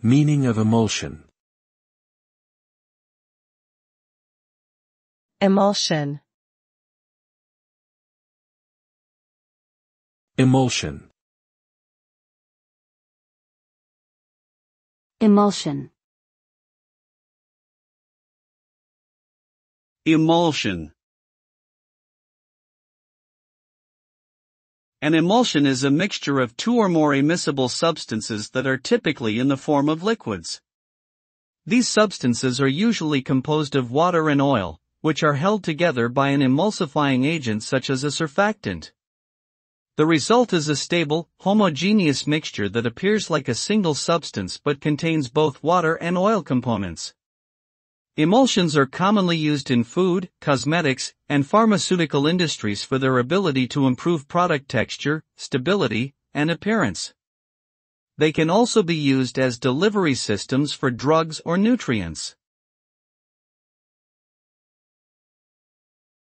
Meaning of emulsion. Emulsion. Emulsion. Emulsion. Emulsion. An emulsion is a mixture of two or more immiscible substances that are typically in the form of liquids. These substances are usually composed of water and oil, which are held together by an emulsifying agent such as a surfactant. The result is a stable, homogeneous mixture that appears like a single substance but contains both water and oil components. Emulsions are commonly used in food, cosmetics, and pharmaceutical industries for their ability to improve product texture, stability, and appearance. They can also be used as delivery systems for drugs or nutrients.